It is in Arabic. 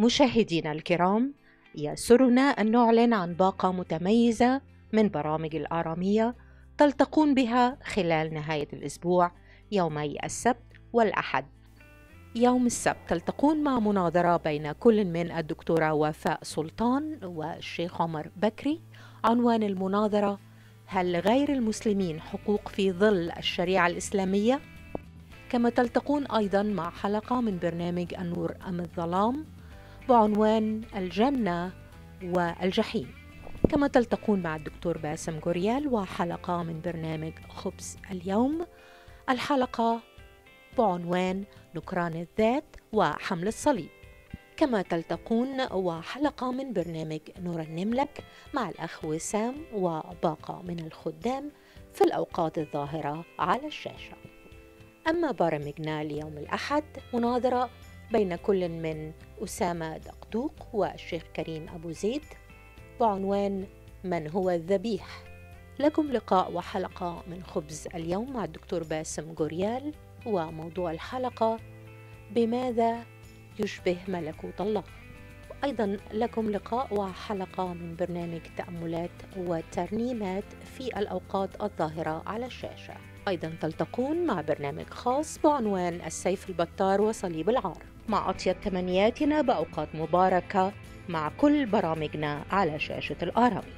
مشاهدينا الكرام يسرنا أن نعلن عن باقة متميزة من برامج الآرامية تلتقون بها خلال نهاية الأسبوع يومي السبت والأحد. يوم السبت تلتقون مع مناظرة بين كل من الدكتورة وفاء سلطان والشيخ عمر بكري. عنوان المناظرة هل لغير المسلمين حقوق في ظل الشريعة الإسلامية؟ كما تلتقون أيضا مع حلقة من برنامج النور أم الظلام. بعنوان الجنة والجحيم كما تلتقون مع الدكتور باسم غوريال وحلقة من برنامج خبز اليوم. الحلقة بعنوان نكران الذات وحمل الصليب كما تلتقون وحلقة من برنامج نرنم لك مع الأخ وسام وباقة من الخدام في الأوقات الظاهرة على الشاشة. أما برامجنا ليوم الأحد مناظرة بين كل من أسامة دقدوق والشيخ كريم أبو زيد بعنوان من هو الذبيح؟ لكم لقاء وحلقة من خبز اليوم مع الدكتور باسم غوريال وموضوع الحلقة بماذا يشبه ملكوت الله؟ أيضا لكم لقاء وحلقة من برنامج تأملات وترنيمات في الأوقات الظاهرة على الشاشة. أيضا تلتقون مع برنامج خاص بعنوان السيف البتار وصليب العار. مع أطيب تمنياتنا بأوقات مباركة مع كل برامجنا على شاشة الآرامي.